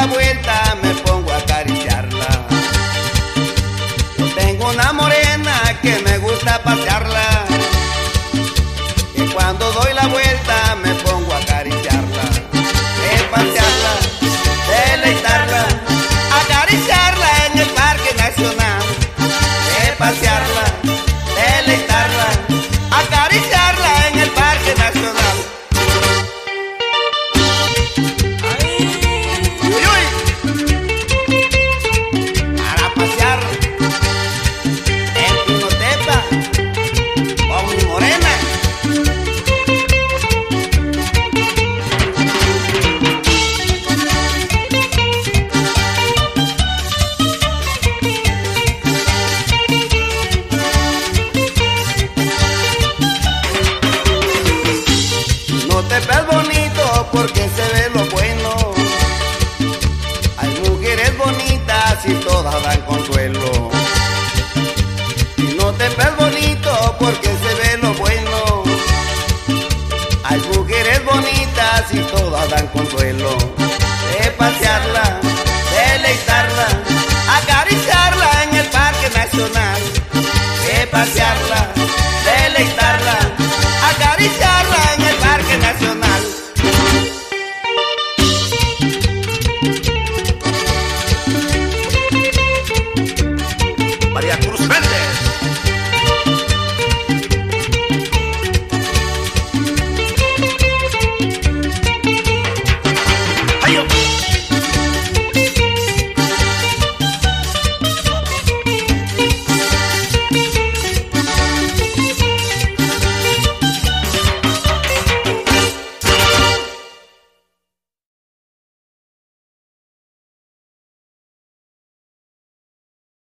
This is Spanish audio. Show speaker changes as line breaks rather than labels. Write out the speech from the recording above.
la vuelta me pongo a acariciarla. Yo tengo una morena que me gusta pasearla. Y cuando doy la vuelta me pongo a acariciarla. Es pasearla, deleitarla, acariciarla en el Parque Nacional. Es pasearla. Porque se ve
María Cruz Verde.